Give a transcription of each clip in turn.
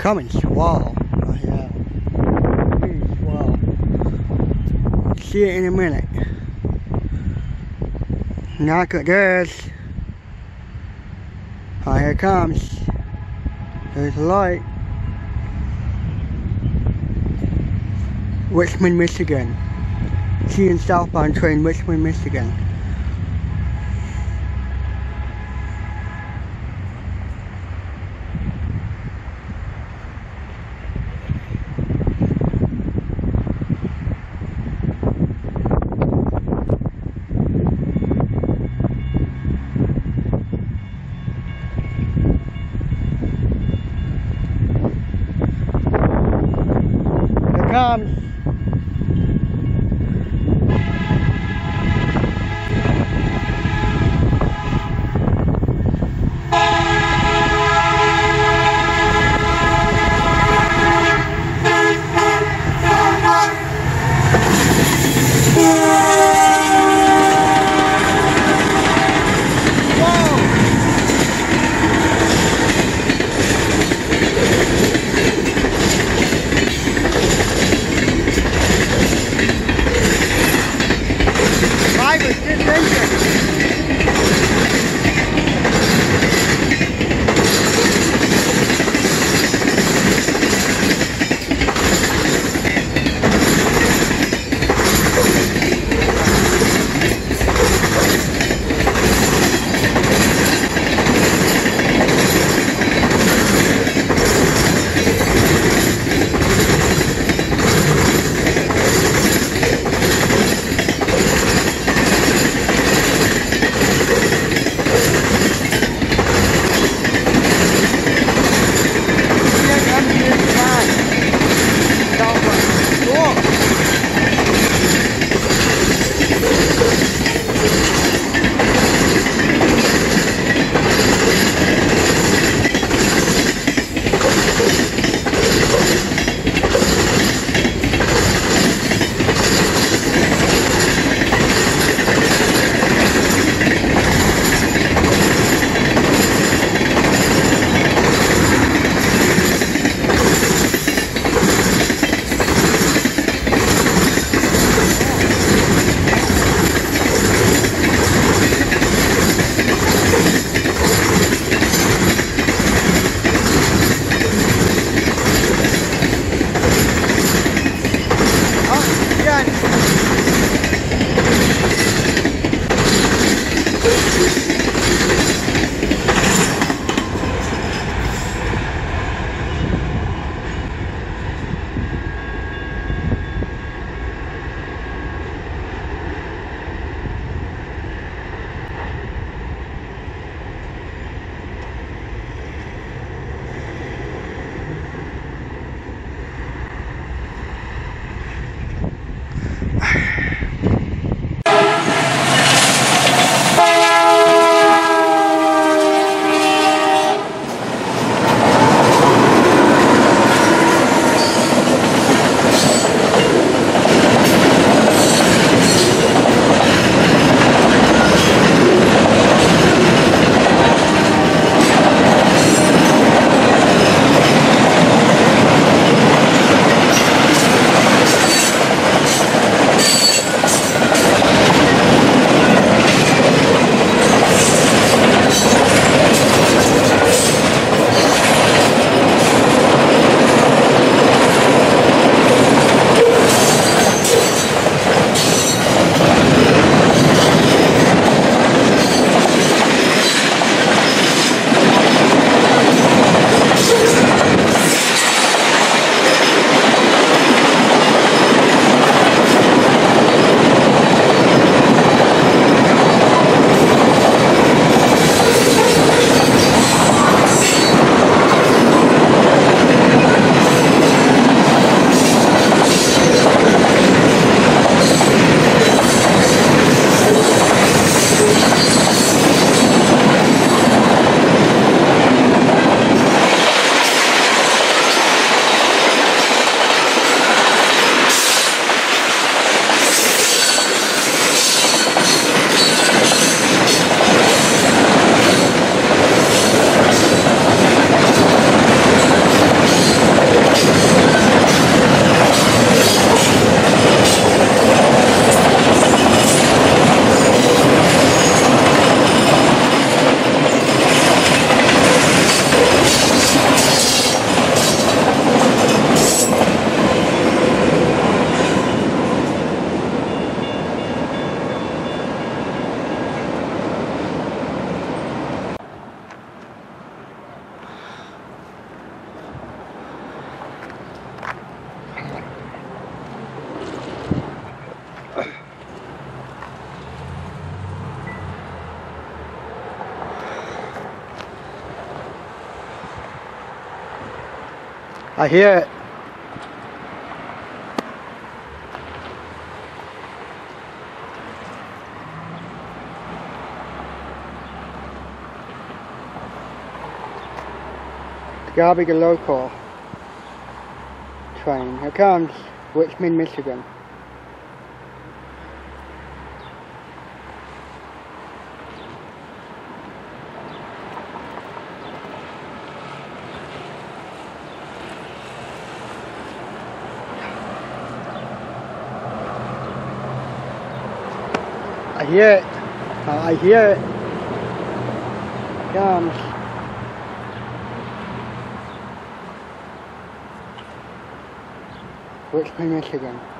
coming swell. Oh yeah. See it in a minute. Knock at this. Oh, here it comes. There's the light. Richmond, Michigan. See you in southbound train, Richmond, Michigan. I hear it. Garbage local train. Here comes Richmond, Michigan. Hear it. Uh, I hear it. Comes. Richmond, Michigan. Ah,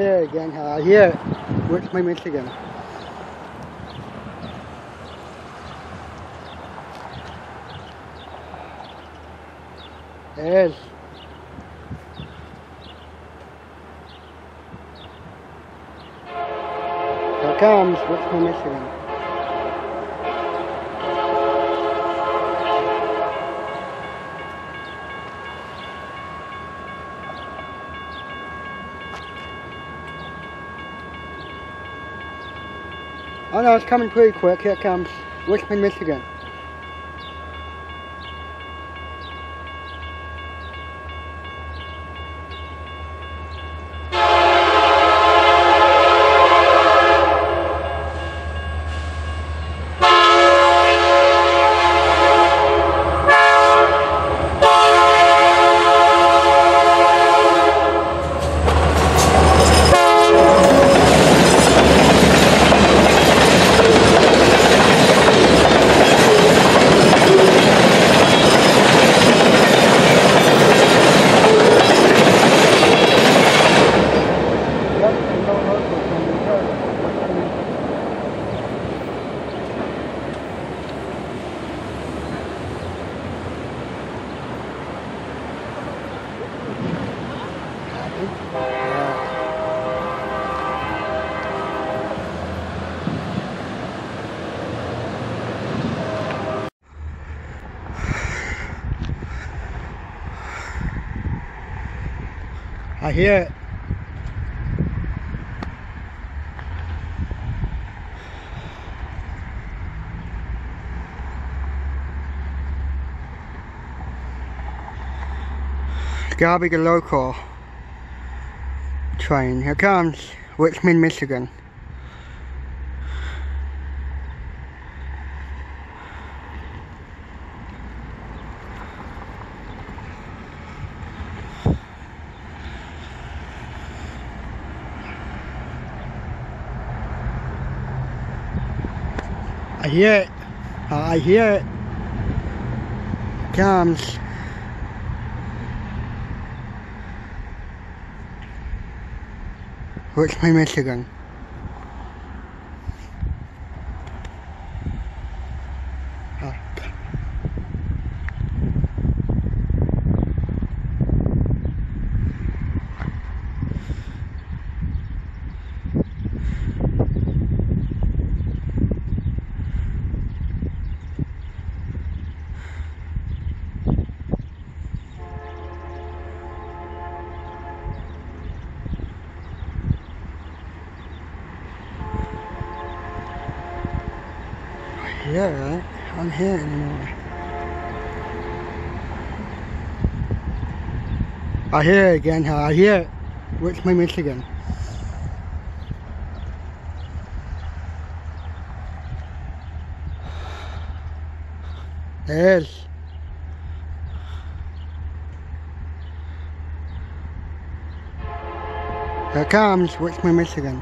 it again. Uh, I hear it. Richmond, Michigan. Is. Here comes Richmond, Michigan. Oh no, it's coming pretty quick. Here comes. Richmond, Michigan. I hear. Garbage local train. Here comes Richmond, Michigan. Hear it. I hear it. Comes. Richmond, Michigan. It again. I hear it. Richmond, Michigan. It is. Here comes, Richmond, Michigan.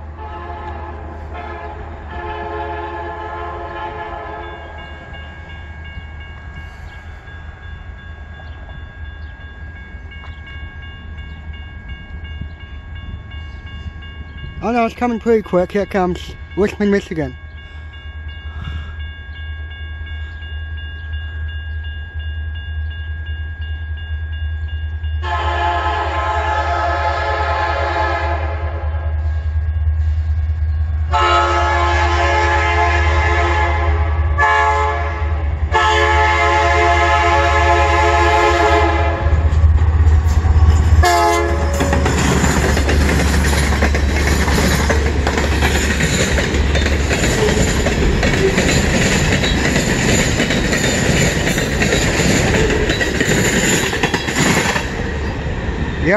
It's coming pretty quick. Here comes. Richmond, Michigan.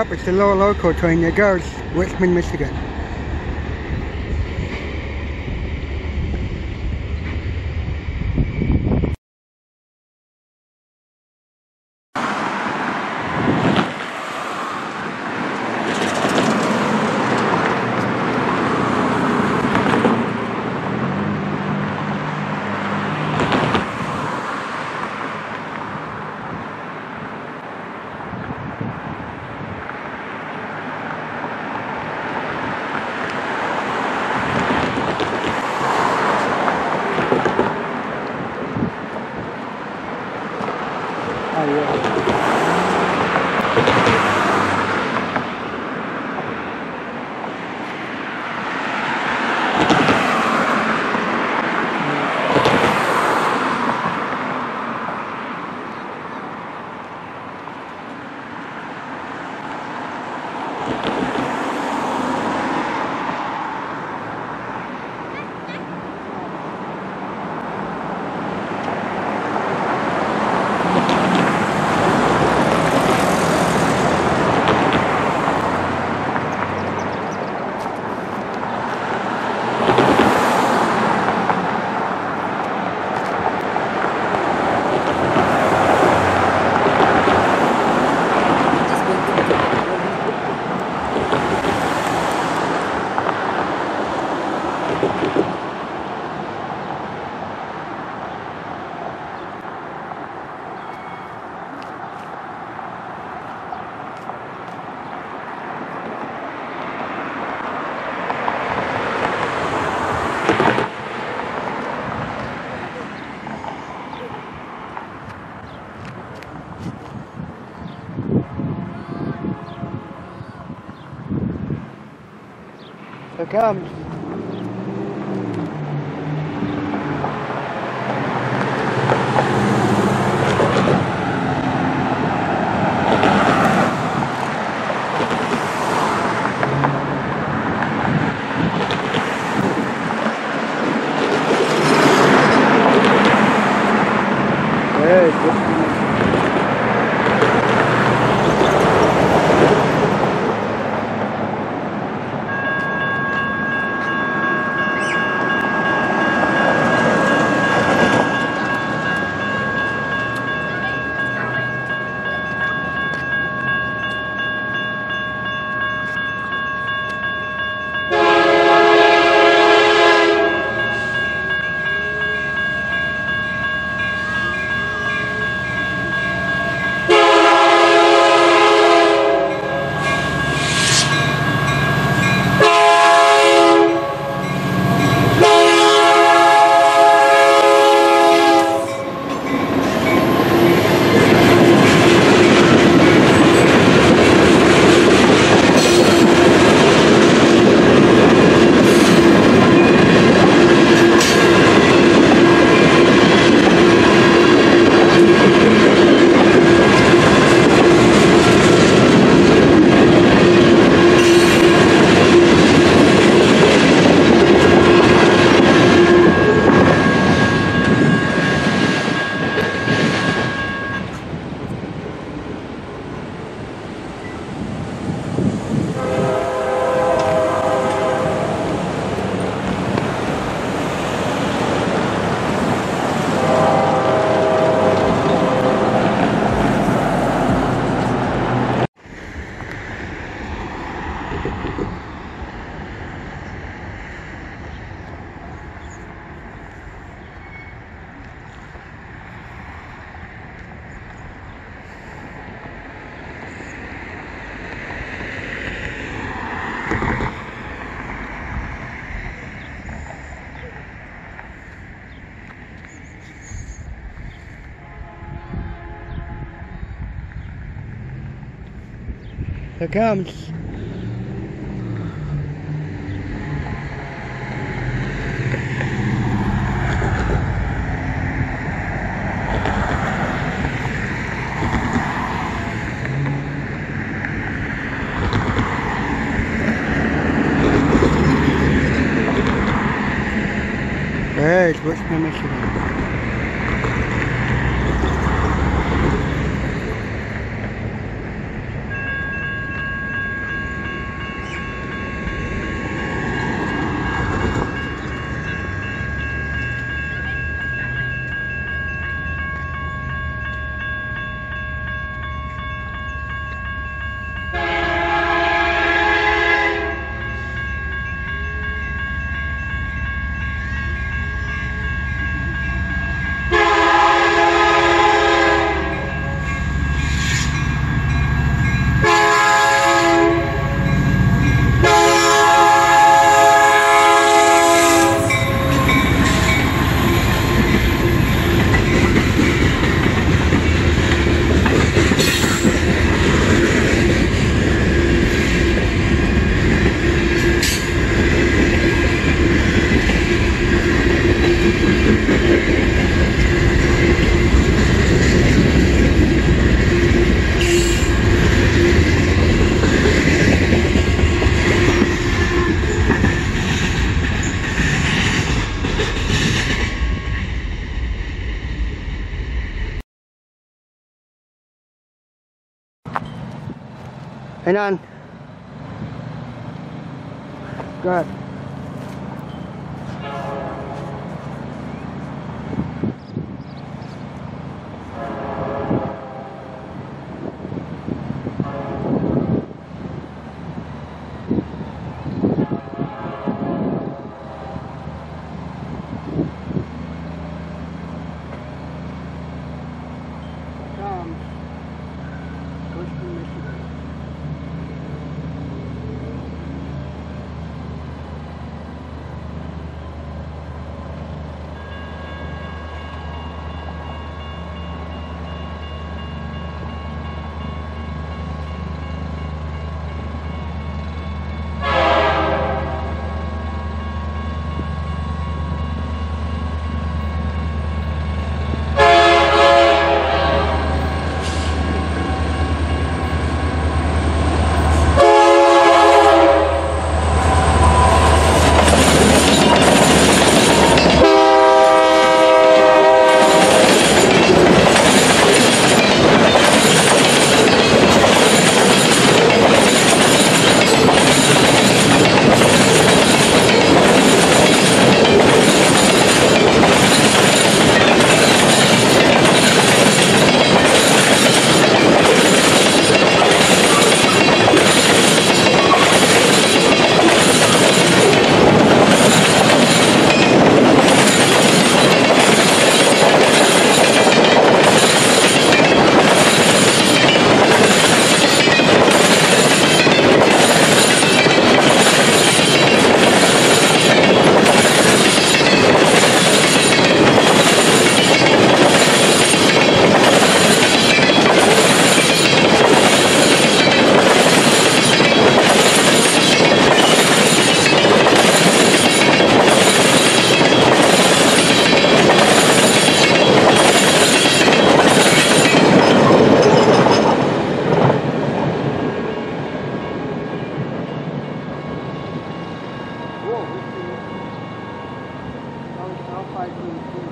Yep, it's the lower local train that goes Richmond, Michigan. Comes. Comes. There's Richmond, Michigan. Hang on. Good. Comes. That's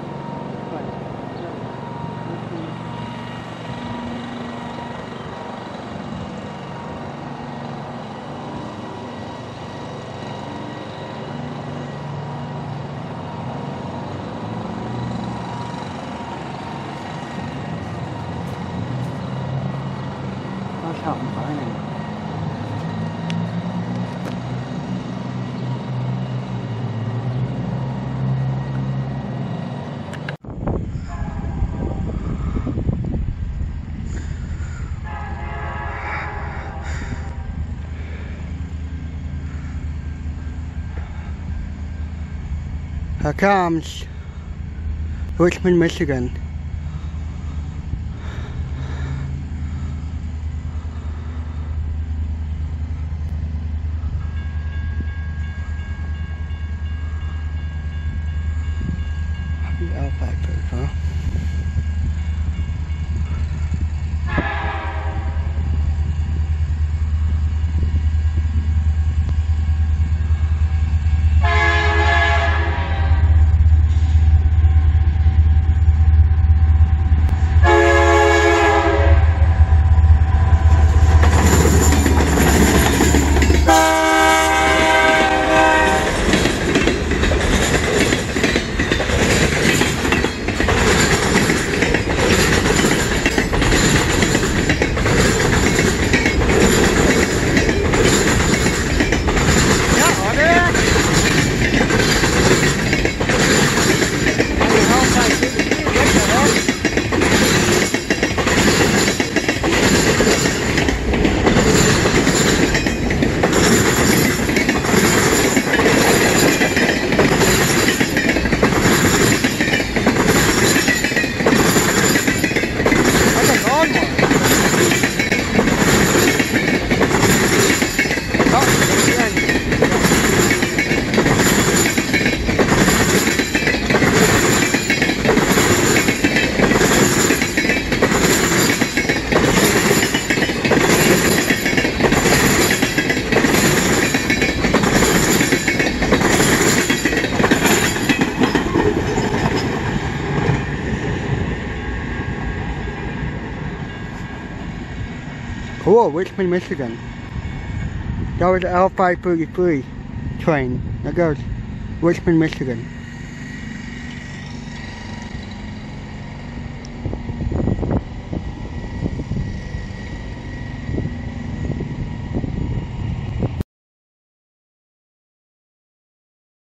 Here comes Richmond, Michigan. 4, Richmond, Michigan. That was the L533 train that goes Richmond, Michigan.